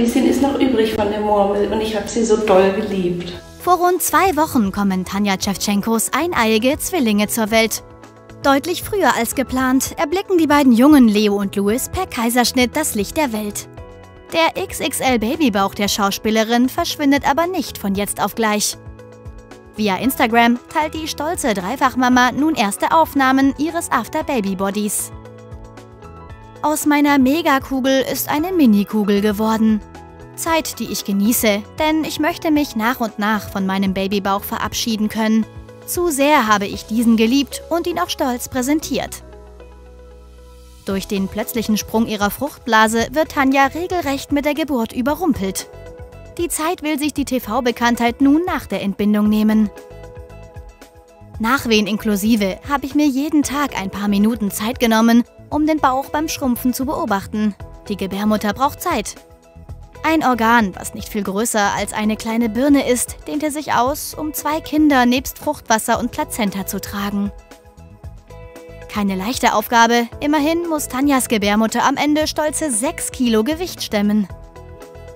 bisschen ist noch übrig von der Murmel und ich habe sie so doll geliebt. Vor rund zwei Wochen kommen Tanja Tschewtschenkos eineiige Zwillinge zur Welt. Deutlich früher als geplant erblicken die beiden Jungen Leo und Louis per Kaiserschnitt das Licht der Welt. Der XXL-Babybauch der Schauspielerin verschwindet aber nicht von jetzt auf gleich. Via Instagram teilt die stolze Dreifachmama nun erste Aufnahmen ihres After-Baby-Bodies. Aus meiner Megakugel ist eine Minikugel geworden. Zeit, die ich genieße, denn ich möchte mich nach und nach von meinem Babybauch verabschieden können. Zu sehr habe ich diesen geliebt und ihn auch stolz präsentiert. Durch den plötzlichen Sprung ihrer Fruchtblase wird Tanja regelrecht mit der Geburt überrumpelt. Die Zeit will sich die TV-Bekanntheit nun nach der Entbindung nehmen. Nachwehen inklusive habe ich mir jeden Tag ein paar Minuten Zeit genommen, um den Bauch beim Schrumpfen zu beobachten. Die Gebärmutter braucht Zeit, ein Organ, was nicht viel größer als eine kleine Birne ist, dehnte sich aus, um zwei Kinder nebst Fruchtwasser und Plazenta zu tragen. Keine leichte Aufgabe, immerhin muss Tanjas Gebärmutter am Ende stolze 6 Kilo Gewicht stemmen.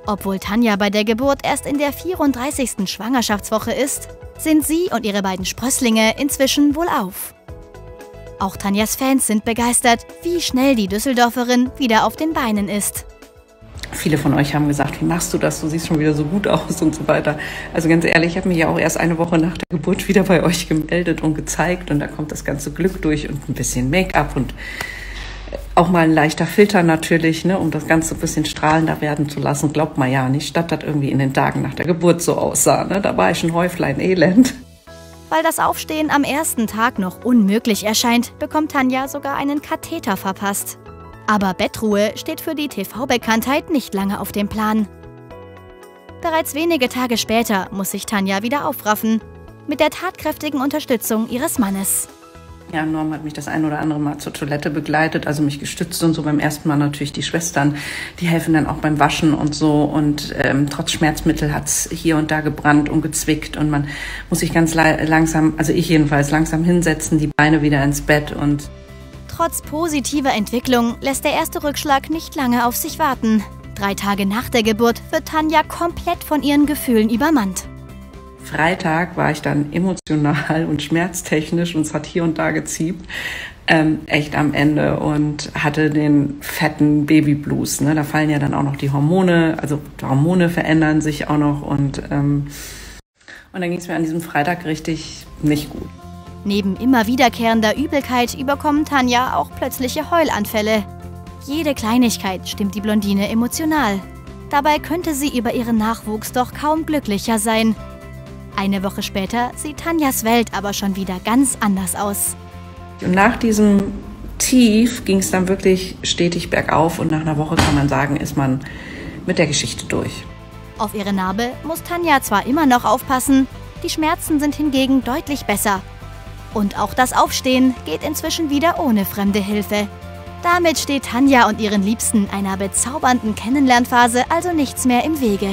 Obwohl Tanja bei der Geburt erst in der 34. Schwangerschaftswoche ist, sind sie und ihre beiden Sprösslinge inzwischen wohlauf. Auch Tanjas Fans sind begeistert, wie schnell die Düsseldorferin wieder auf den Beinen ist. Viele von euch haben gesagt, wie machst du das? Du siehst schon wieder so gut aus und so weiter. Also ganz ehrlich, ich habe mich ja auch erst eine Woche nach der Geburt wieder bei euch gemeldet und gezeigt und da kommt das ganze Glück durch und ein bisschen Make-up und auch mal ein leichter Filter natürlich, ne, um das Ganze ein bisschen strahlender werden zu lassen. Glaubt man ja nicht, statt das irgendwie in den Tagen nach der Geburt so aussah. Ne? Da war ich ein Häuflein Elend. Weil das Aufstehen am ersten Tag noch unmöglich erscheint, bekommt Tanja sogar einen Katheter verpasst. Aber Bettruhe steht für die TV-Bekanntheit nicht lange auf dem Plan. Bereits wenige Tage später muss sich Tanja wieder aufraffen, mit der tatkräftigen Unterstützung ihres Mannes. Ja, Norm hat mich das ein oder andere Mal zur Toilette begleitet, also mich gestützt und so. Beim ersten Mal natürlich die Schwestern, die helfen dann auch beim Waschen und so. Und ähm, trotz Schmerzmittel hat's hier und da gebrannt und gezwickt und man muss sich ganz langsam, also ich jedenfalls, langsam hinsetzen, die Beine wieder ins Bett und Trotz positiver Entwicklung lässt der erste Rückschlag nicht lange auf sich warten. Drei Tage nach der Geburt wird Tanja komplett von ihren Gefühlen übermannt. Freitag war ich dann emotional und schmerztechnisch und es hat hier und da geziebt. Ähm, echt am Ende und hatte den fetten Babyblues. Ne? Da fallen ja dann auch noch die Hormone, also die Hormone verändern sich auch noch und, ähm, und dann ging es mir an diesem Freitag richtig nicht gut. Neben immer wiederkehrender Übelkeit überkommen Tanja auch plötzliche Heulanfälle. Jede Kleinigkeit stimmt die Blondine emotional. Dabei könnte sie über ihren Nachwuchs doch kaum glücklicher sein. Eine Woche später sieht Tanjas Welt aber schon wieder ganz anders aus. Und nach diesem Tief ging es dann wirklich stetig bergauf und nach einer Woche kann man sagen, ist man mit der Geschichte durch. Auf ihre Narbe muss Tanja zwar immer noch aufpassen, die Schmerzen sind hingegen deutlich besser und auch das Aufstehen geht inzwischen wieder ohne fremde Hilfe. Damit steht Tanja und ihren Liebsten einer bezaubernden Kennenlernphase also nichts mehr im Wege.